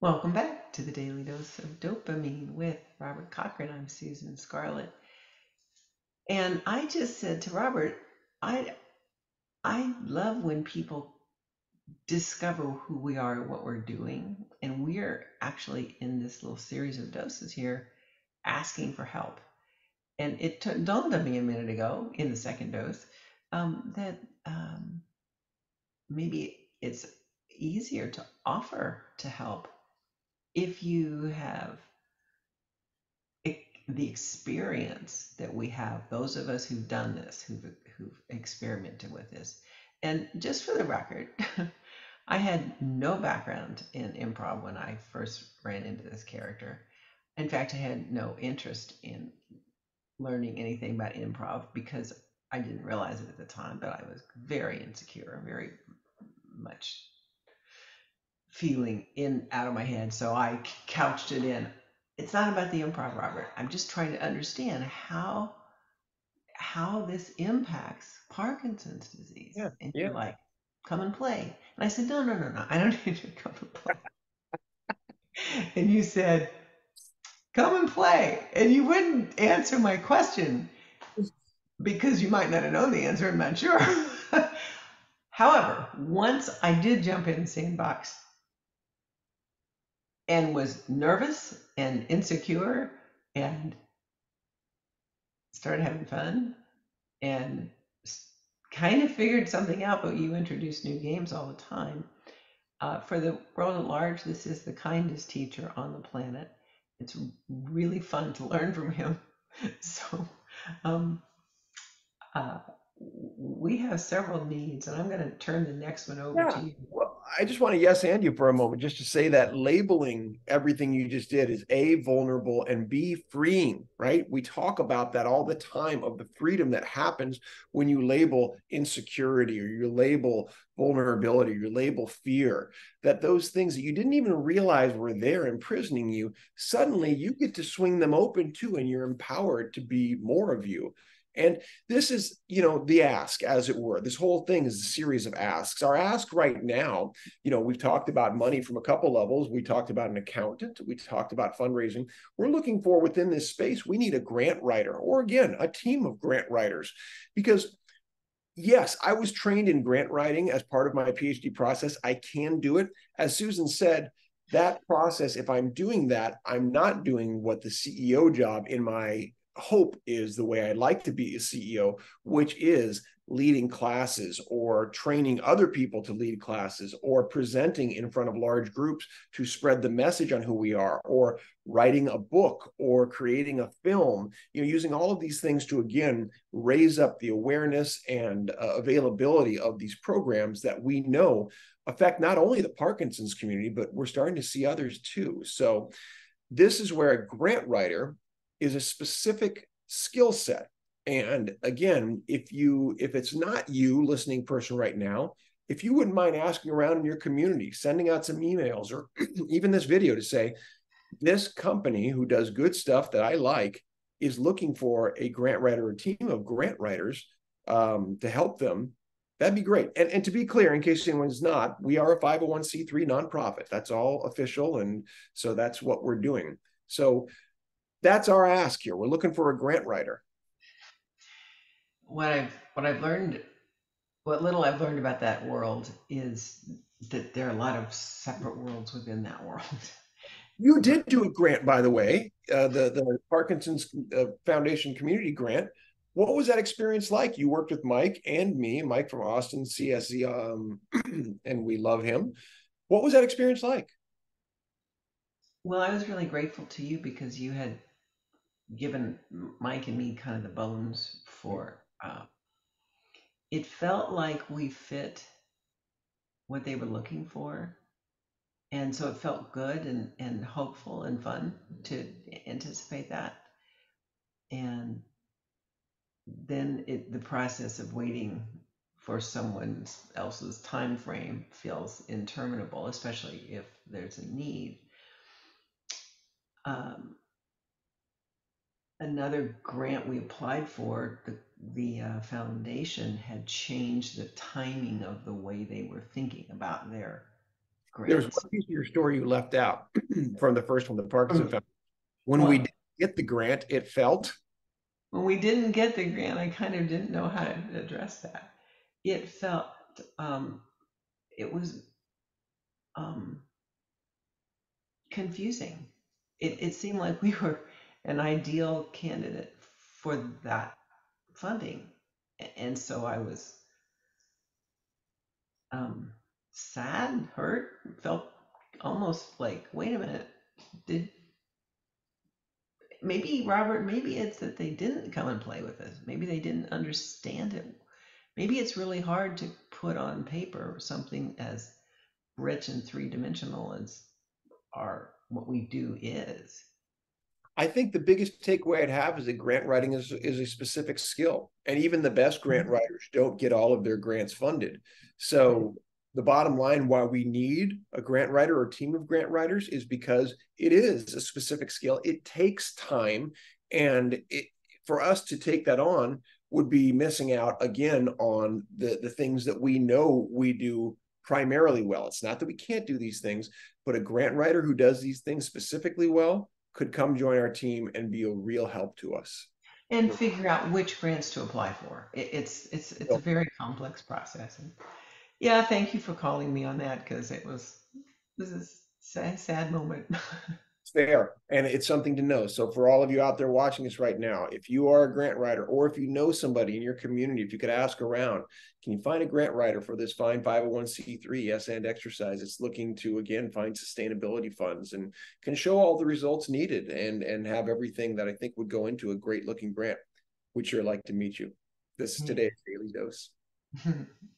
Welcome back to the Daily Dose of Dopamine with Robert Cochran. I'm Susan Scarlett. And I just said to Robert, I I love when people discover who we are what we're doing. And we're actually in this little series of doses here asking for help. And it t- dawned on me a minute ago in the second dose um, that um, maybe it's easier to offer to help if you have the experience that we have, those of us who've done this, who've, who've experimented with this. And just for the record, I had no background in improv when I first ran into this character. In fact, I had no interest in learning anything about improv because I didn't realize it at the time, but I was very insecure, very much feeling in out of my head. So I couched it in. It's not about the improv, Robert. I'm just trying to understand how how this impacts Parkinson's disease. Yeah, And yeah. you're like, come and play. And I said, no, no, no, no. I don't need you to come and play. And you said, come and play. And you wouldn't answer my question because you might not have known the answer. I'm not sure. However, once I did jump in Sandbox and was nervous and insecure and started having fun and kind of figured something out, but you introduce new games all the time. Uh, for the world at large, this is the kindest teacher on the planet. It's really fun to learn from him. So, um, uh, we have several needs, and I'm going to turn the next one over Yeah. to you. I just want to yes and you for a moment, just to say that labeling everything you just did is A, vulnerable, and B, freeing, right? We talk about that all the time of the freedom that happens when you label insecurity or you label vulnerability, you label fear, that those things that you didn't even realize were there imprisoning you, suddenly you get to swing them open too, and you're empowered to be more of you. And this is, you know, the ask, as it were. This whole thing is a series of asks. Our ask right now, you know, we've talked about money from a couple levels. We talked about an accountant. We talked about fundraising. We're looking for within this space, we need a grant writer, or again, a team of grant writers, because yes, I was trained in grant writing as part of my PhD process. I can do it. As Susan said, that process, if I'm doing that, I'm not doing what the CEO job in my hope is the way I'd like to be a CEO, which is leading classes or training other people to lead classes or presenting in front of large groups to spread the message on who we are or writing a book or creating a film you know using all of these things to again raise up the awareness and uh, availability of these programs that we know affect not only the parkinson's community but we're starting to see others too. So this is where a grant writer is a specific skill set and again, if you if it's not you listening person right now, if you wouldn't mind asking around in your community, sending out some emails or even this video to say, this company who does good stuff that I like is looking for a grant writer, or team of grant writers um, to help them. That'd be great. And, and to be clear, in case anyone's not, we are a 501c3 nonprofit. That's all official. And so that's what we're doing. So that's our ask here. We're looking for a grant writer what I've what I've learned, what little I've learned about that world is that there are a lot of separate worlds within that world. You did do a grant, by the way, uh, the the Parkinson's uh, Foundation Community Grant. What was that experience like? You worked with Mike and me, Mike from Austin CSZ, um, and we love him. What was that experience like? Well, I was really grateful to you because you had given Mike and me kind of the bones for. Uh, it felt like we fit what they were looking for and so it felt good and, and hopeful and fun to anticipate that and then it, the process of waiting for someone else's time frame feels interminable especially if there's a need um, another grant we applied for the, the uh, foundation had changed the timing of the way they were thinking about their grants. There was one piece of your story you left out from the first one, the Parkinson Mm. When we did get the grant, it felt when we didn't get the grant, I kind of didn't know how to address that. It felt, um, it was um, confusing. It, it seemed like we were an ideal candidate for that funding. And so I was um, sad, hurt, felt almost like, wait a minute, did maybe Robert, maybe it's that they didn't come and play with us. Maybe they didn't understand it. Maybe it's really hard to put on paper something as rich and three dimensional as our what we do is. I think the biggest takeaway I'd have is that grant writing is, is a specific skill. And even the best grant Mhm. writers don't get all of their grants funded. So the bottom line why we need a grant writer or team of grant writers is because it is a specific skill. It takes time. And it, for us to take that on would be missing out again on the, the things that we know we do primarily well. It's not that we can't do these things, but a grant writer who does these things specifically well could come join our team and be a real help to us. And figure out which grants to apply for. It, it's it's it's a very complex process. And yeah, thank you for calling me on that because it was this is sad, sad moment. There and it's something to know. So for all of you out there watching us right now, if you are a grant writer or if you know somebody in your community, if you could ask around, can you find a grant writer for this fine 501c3 yes and exercise? It's looking to again find sustainability funds and can show all the results needed and and have everything that I think would go into a great looking grant. We'd sure like to meet you. This is mm-hmm. today's daily dose.